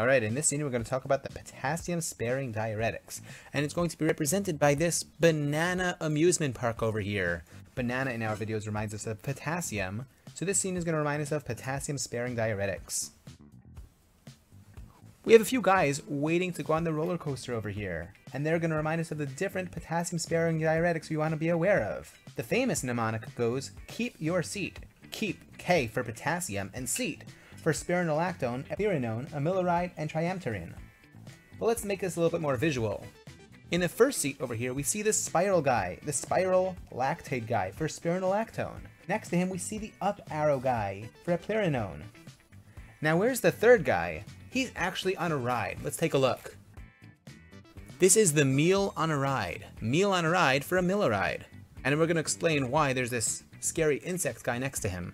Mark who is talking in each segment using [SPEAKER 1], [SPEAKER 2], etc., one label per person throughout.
[SPEAKER 1] Alright, in this scene we're going to talk about the potassium-sparing diuretics, and it's going to be represented by this banana amusement park over here. Banana in our videos reminds us of potassium, so this scene is going to remind us of potassium-sparing diuretics. We have a few guys waiting to go on the roller coaster over here, and they're going to remind us of the different potassium-sparing diuretics we want to be aware of. The famous mnemonic goes, keep your seat. Keep, K for potassium, and seat for spironolactone, eplerenone, amiloride, and triamterene. But let's make this a little bit more visual. In the first seat over here, we see the spiral guy, the spiral lactate guy for spironolactone. Next to him, we see the up arrow guy for eplerenone. Now where's the third guy? He's actually on a ride. Let's take a look. This is the meal on a ride. Meal on a ride for amiloride. And we're going to explain why there's this scary insect guy next to him.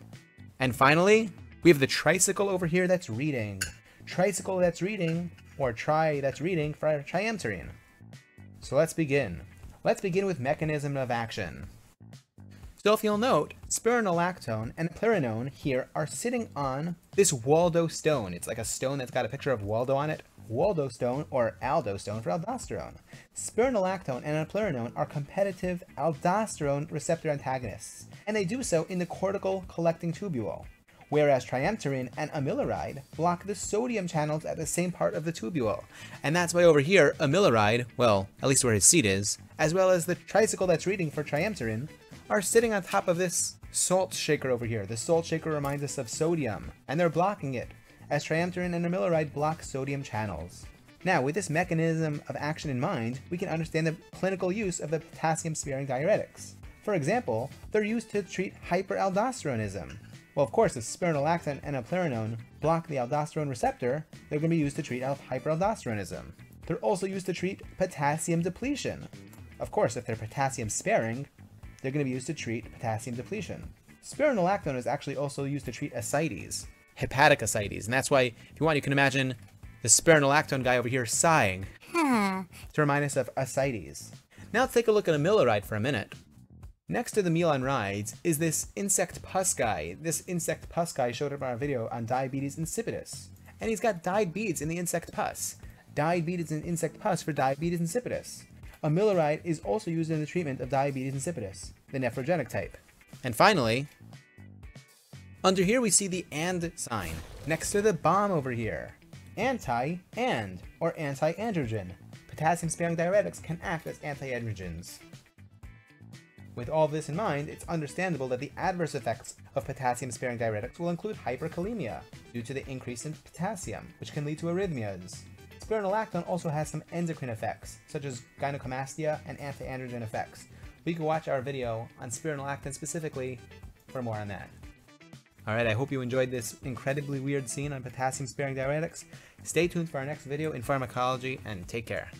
[SPEAKER 1] And finally, we have the tricycle over here that's reading. Tricycle that's reading, or try that's reading for triamterene. So let's begin. Let's begin with mechanism of action. So if you'll note, spironolactone and eplerenone here are sitting on this Waldo stone. It's like a stone that's got a picture of Waldo on it. Waldo stone or aldo stone for aldosterone. Spironolactone and eplerenone are competitive aldosterone receptor antagonists, and they do so in the cortical collecting tubule whereas triamterene and amiloride block the sodium channels at the same part of the tubule. And that's why over here, amiloride, well, at least where his seat is, as well as the tricycle that's reading for triamterene, are sitting on top of this salt shaker over here. The salt shaker reminds us of sodium, and they're blocking it, as triamterene and amiloride block sodium channels. Now, with this mechanism of action in mind, we can understand the clinical use of the potassium-sparing diuretics. For example, they're used to treat hyperaldosteronism, well, of course, if spironolactone and eplerenone block the aldosterone receptor, they're going to be used to treat hyperaldosteronism. They're also used to treat potassium depletion. Of course, if they're potassium sparing, they're going to be used to treat potassium depletion. Spironolactone is actually also used to treat ascites, hepatic ascites, and that's why, if you want, you can imagine the spironolactone guy over here sighing hmm. to remind us of ascites. Now let's take a look at amiloride for a minute. Next to the meal on rides is this insect pus guy. This insect pus guy showed up in our video on diabetes insipidus. And he's got dyed beads in the insect pus. Dyed beads in insect pus for diabetes insipidus. A Amiloride is also used in the treatment of diabetes insipidus, the nephrogenic type. And finally, under here we see the AND sign, next to the bomb over here. Anti-AND, or anti-androgen. Potassium-sparing diuretics can act as anti-androgens. With all this in mind, it's understandable that the adverse effects of potassium-sparing diuretics will include hyperkalemia, due to the increase in potassium, which can lead to arrhythmias. Spironolactone also has some endocrine effects, such as gynecomastia and anti-androgen effects. We can watch our video on spironolactone specifically for more on that. Alright, I hope you enjoyed this incredibly weird scene on potassium-sparing diuretics. Stay tuned for our next video in pharmacology, and take care.